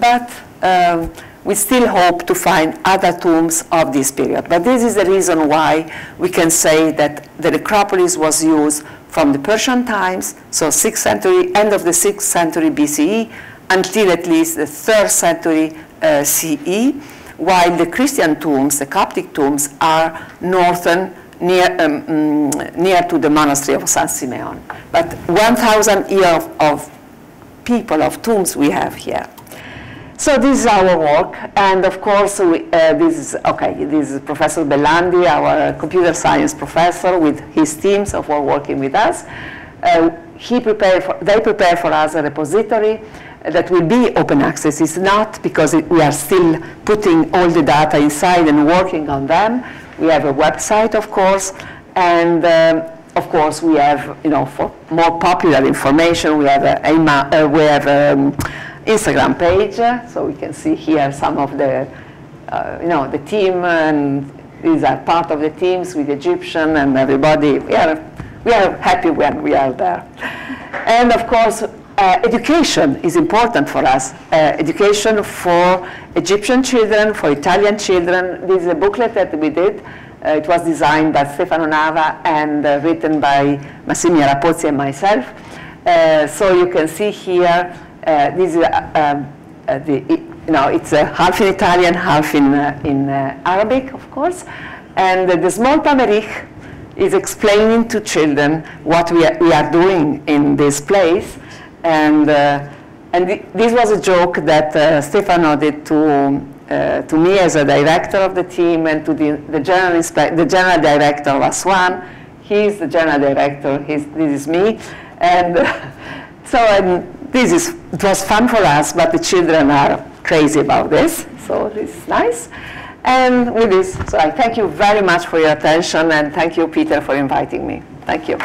but um, we still hope to find other tombs of this period. But this is the reason why we can say that the necropolis was used from the Persian times, so 6th century, end of the 6th century BCE, until at least the 3rd century CE, while the Christian tombs, the Coptic tombs, are northern, near, um, mm, near to the monastery of San Simeon. But 1,000 years of, of people, of tombs we have here. So this is our work, and of course, we, uh, this is, okay, this is Professor Bellandi, our computer science professor with his teams of working with us. Uh, he prepared for, they prepare for us a repository that will be open access. It's not because it, we are still putting all the data inside and working on them. We have a website, of course, and um, of course, we have, you know, for more popular information, we have a, a uh, we have um, Instagram page, so we can see here some of the, uh, you know, the team, and these are part of the teams with Egyptian and everybody. We are, we are happy when we are there. And of course, uh, education is important for us. Uh, education for Egyptian children, for Italian children. This is a booklet that we did. Uh, it was designed by Stefano Nava and uh, written by Massimia Rapozzi and myself. Uh, so you can see here uh, this is um, the, you know, it's half in Italian, half in, in Arabic, of course. And the small Tamerich is explaining to children what we are, we are doing in this place. And, and th this was a joke that Stefano did to uh, to me as a director of the team and to the, the, general, the general director of Aswan. He's the general director, He's, this is me. And so um, this is, it was fun for us, but the children are crazy about this, so is nice. And with this, so I thank you very much for your attention, and thank you, Peter, for inviting me. Thank you.